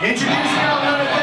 Introducing our winner